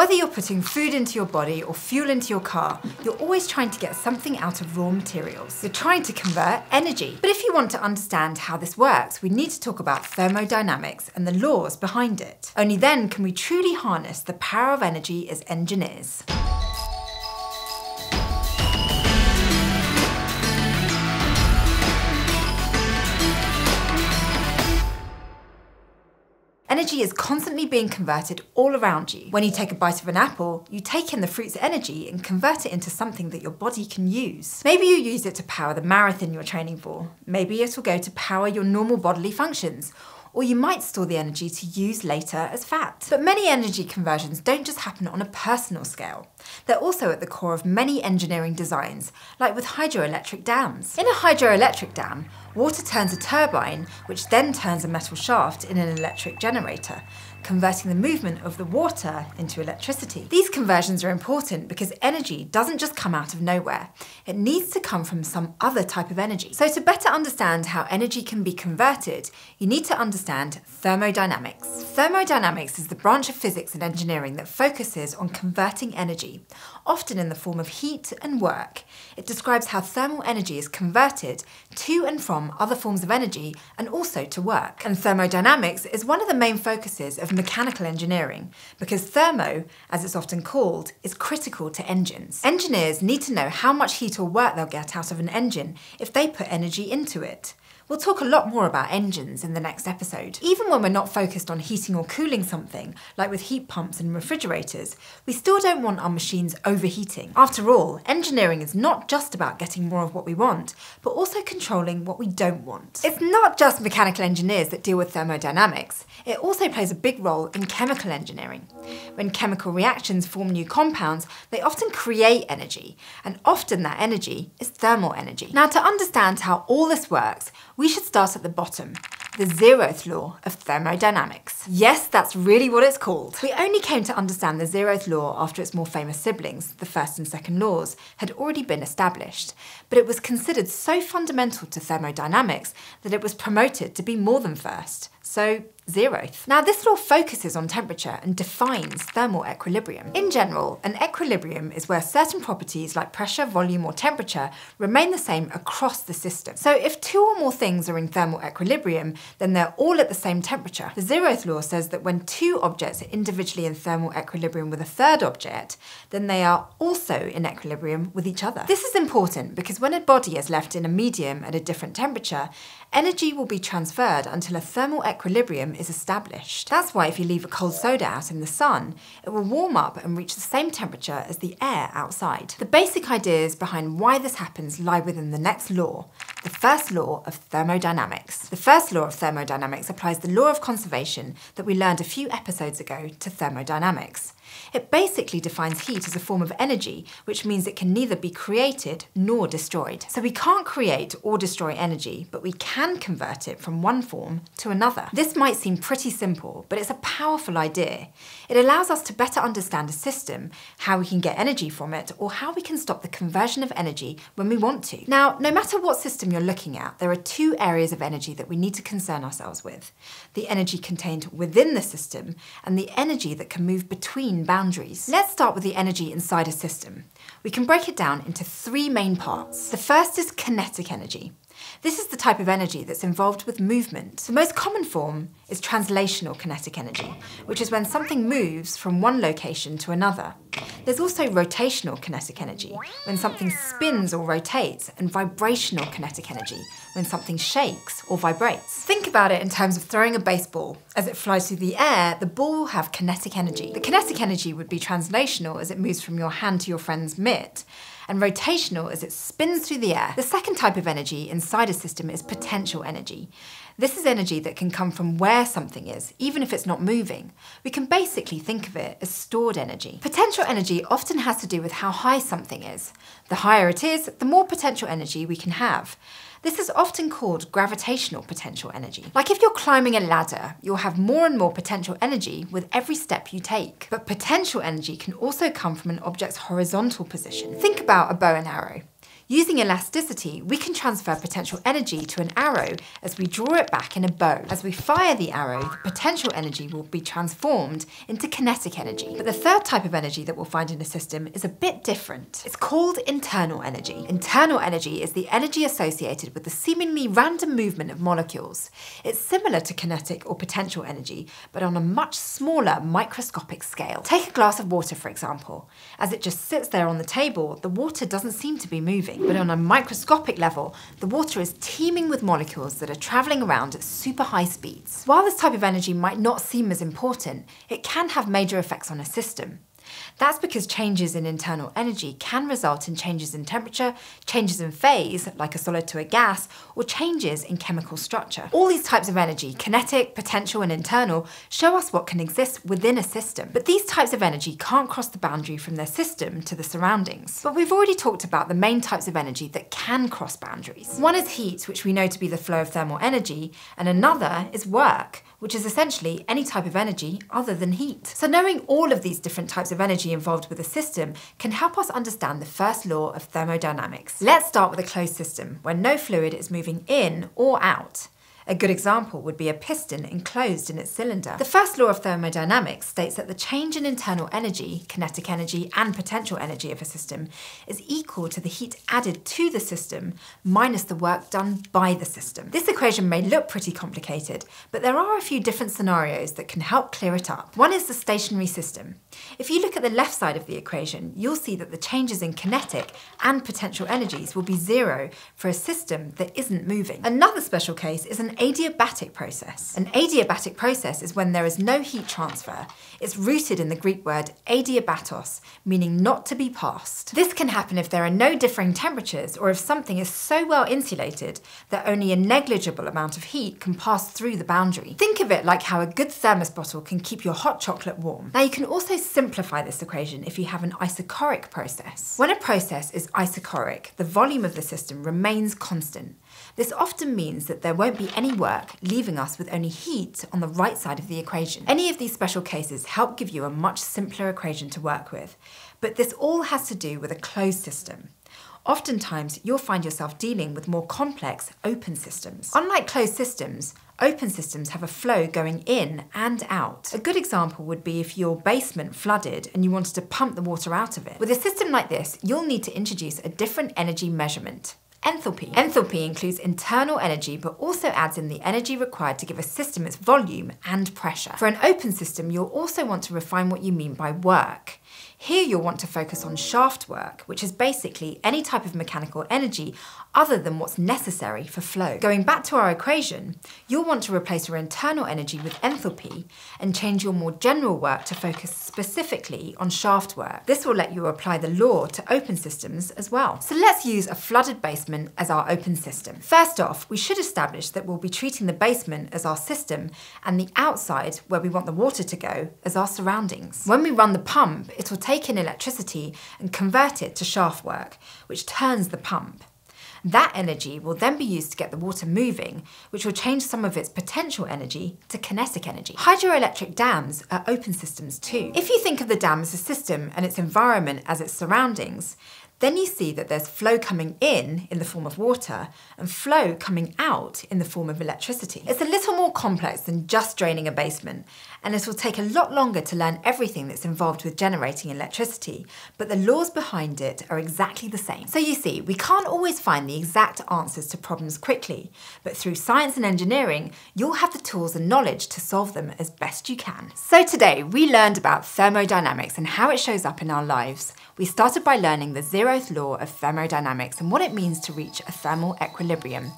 Whether you're putting food into your body or fuel into your car, you're always trying to get something out of raw materials. You're trying to convert energy. But if you want to understand how this works, we need to talk about thermodynamics and the laws behind it. Only then can we truly harness the power of energy as engineers. Energy is constantly being converted all around you. When you take a bite of an apple, you take in the fruit's energy and convert it into something that your body can use. Maybe you use it to power the marathon you're training for. Maybe it'll go to power your normal bodily functions or you might store the energy to use later as fat. But many energy conversions don't just happen on a personal scale. They're also at the core of many engineering designs, like with hydroelectric dams. In a hydroelectric dam, water turns a turbine, which then turns a metal shaft in an electric generator, converting the movement of the water into electricity. These conversions are important because energy doesn't just come out of nowhere. It needs to come from some other type of energy. So to better understand how energy can be converted, you need to understand thermodynamics. Thermodynamics is the branch of physics and engineering that focuses on converting energy, often in the form of heat and work. It describes how thermal energy is converted to and from other forms of energy and also to work. And thermodynamics is one of the main focuses of mechanical engineering because thermo, as it's often called, is critical to engines. Engineers need to know how much heat or work they'll get out of an engine if they put energy into it. We'll talk a lot more about engines in the next episode. Even when we're not focused on heating or cooling something, like with heat pumps and refrigerators, we still don't want our machines overheating. After all, engineering is not just about getting more of what we want, but also controlling what we don't want. It's not just mechanical engineers that deal with thermodynamics. It also plays a big role in chemical engineering. When chemical reactions form new compounds, they often create energy, and often that energy is thermal energy. Now, to understand how all this works, we should start at the bottom, the zeroth law of thermodynamics. Yes, that's really what it's called. We only came to understand the zeroth law after its more famous siblings, the first and second laws, had already been established, but it was considered so fundamental to thermodynamics that it was promoted to be more than first. So zeroth. Now this law focuses on temperature and defines thermal equilibrium. In general, an equilibrium is where certain properties like pressure, volume or temperature remain the same across the system. So if two or more things are in thermal equilibrium, then they're all at the same temperature. The zeroth law says that when two objects are individually in thermal equilibrium with a third object, then they are also in equilibrium with each other. This is important because when a body is left in a medium at a different temperature, energy will be transferred until a thermal equilibrium is established. That's why if you leave a cold soda out in the sun, it will warm up and reach the same temperature as the air outside. The basic ideas behind why this happens lie within the next law, the first law of thermodynamics. The first law of thermodynamics applies the law of conservation that we learned a few episodes ago to thermodynamics. It basically defines heat as a form of energy, which means it can neither be created nor destroyed. So we can't create or destroy energy, but we can convert it from one form to another. This might seem pretty simple, but it's a powerful idea. It allows us to better understand a system, how we can get energy from it, or how we can stop the conversion of energy when we want to. Now, no matter what system you're looking at, there are two areas of energy that we need to concern ourselves with. The energy contained within the system and the energy that can move between boundaries. Let's start with the energy inside a system. We can break it down into three main parts. The first is kinetic energy. This is the type of energy that's involved with movement. The most common form is translational kinetic energy, which is when something moves from one location to another. There's also rotational kinetic energy, when something spins or rotates, and vibrational kinetic energy, when something shakes or vibrates. Think about it in terms of throwing a baseball. As it flies through the air, the ball will have kinetic energy. The kinetic energy would be translational as it moves from your hand to your friend's mitt, and rotational as it spins through the air. The second type of energy inside a system is potential energy. This is energy that can come from where something is, even if it's not moving. We can basically think of it as stored energy. Potential energy often has to do with how high something is. The higher it is, the more potential energy we can have. This is often called gravitational potential energy. Like if you're climbing a ladder, you'll have more and more potential energy with every step you take. But potential energy can also come from an object's horizontal position. Think about a bow and arrow. Using elasticity, we can transfer potential energy to an arrow as we draw it back in a bow. As we fire the arrow, the potential energy will be transformed into kinetic energy. But the third type of energy that we'll find in a system is a bit different. It's called internal energy. Internal energy is the energy associated with the seemingly random movement of molecules. It's similar to kinetic or potential energy, but on a much smaller microscopic scale. Take a glass of water, for example. As it just sits there on the table, the water doesn't seem to be moving. But on a microscopic level, the water is teeming with molecules that are travelling around at super high speeds. While this type of energy might not seem as important, it can have major effects on a system. That's because changes in internal energy can result in changes in temperature, changes in phase, like a solid to a gas, or changes in chemical structure. All these types of energy, kinetic, potential, and internal, show us what can exist within a system. But these types of energy can't cross the boundary from their system to the surroundings. But we've already talked about the main types of energy that can cross boundaries. One is heat, which we know to be the flow of thermal energy, and another is work, which is essentially any type of energy other than heat. So knowing all of these different types of energy involved with a system can help us understand the first law of thermodynamics. Let's start with a closed system, where no fluid is moving in or out. A good example would be a piston enclosed in its cylinder. The first law of thermodynamics states that the change in internal energy, kinetic energy, and potential energy of a system is equal to the heat added to the system minus the work done by the system. This equation may look pretty complicated, but there are a few different scenarios that can help clear it up. One is the stationary system. If you look at the left side of the equation, you'll see that the changes in kinetic and potential energies will be zero for a system that isn't moving. Another special case is an adiabatic process. An adiabatic process is when there is no heat transfer. It's rooted in the Greek word adiabatos, meaning not to be passed. This can happen if there are no differing temperatures or if something is so well insulated that only a negligible amount of heat can pass through the boundary. Think of it like how a good thermos bottle can keep your hot chocolate warm. Now you can also simplify this equation if you have an isochoric process. When a process is isochoric, the volume of the system remains constant. This often means that there won't be any work, leaving us with only heat on the right side of the equation. Any of these special cases help give you a much simpler equation to work with, but this all has to do with a closed system. Oftentimes, you'll find yourself dealing with more complex open systems. Unlike closed systems, open systems have a flow going in and out. A good example would be if your basement flooded and you wanted to pump the water out of it. With a system like this, you'll need to introduce a different energy measurement. Enthalpy. Enthalpy includes internal energy but also adds in the energy required to give a system its volume and pressure. For an open system, you'll also want to refine what you mean by work. Here you'll want to focus on shaft work, which is basically any type of mechanical energy other than what's necessary for flow. Going back to our equation, you'll want to replace your internal energy with enthalpy and change your more general work to focus specifically on shaft work. This will let you apply the law to open systems as well. So let's use a flooded basement as our open system. First off, we should establish that we'll be treating the basement as our system and the outside, where we want the water to go, as our surroundings. When we run the pump, it will take in electricity and convert it to shaft work, which turns the pump. That energy will then be used to get the water moving, which will change some of its potential energy to kinetic energy. Hydroelectric dams are open systems too. If you think of the dam as a system and its environment as its surroundings, then you see that there's flow coming in in the form of water and flow coming out in the form of electricity. It's a little more complex than just draining a basement, and it will take a lot longer to learn everything that's involved with generating electricity, but the laws behind it are exactly the same. So you see, we can't always find the exact answers to problems quickly, but through science and engineering, you'll have the tools and knowledge to solve them as best you can. So today, we learned about thermodynamics and how it shows up in our lives. We started by learning the law of thermodynamics and what it means to reach a thermal equilibrium.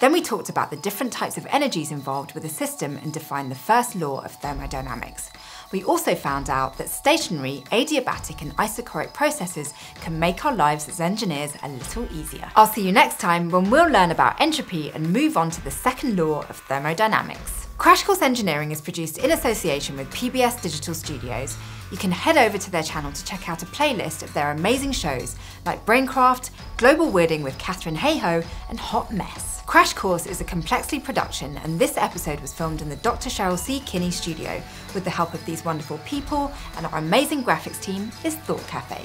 Then we talked about the different types of energies involved with a system and defined the first law of thermodynamics. We also found out that stationary, adiabatic and isochoric processes can make our lives as engineers a little easier. I'll see you next time when we'll learn about entropy and move on to the second law of thermodynamics. Crash Course Engineering is produced in association with PBS Digital Studios. You can head over to their channel to check out a playlist of their amazing shows like Braincraft, Global Weirding with Katharine Hayhoe, and Hot Mess. Crash Course is a Complexly production, and this episode was filmed in the Dr. Cheryl C. Kinney studio with the help of these wonderful people, and our amazing graphics team is Thought Cafe.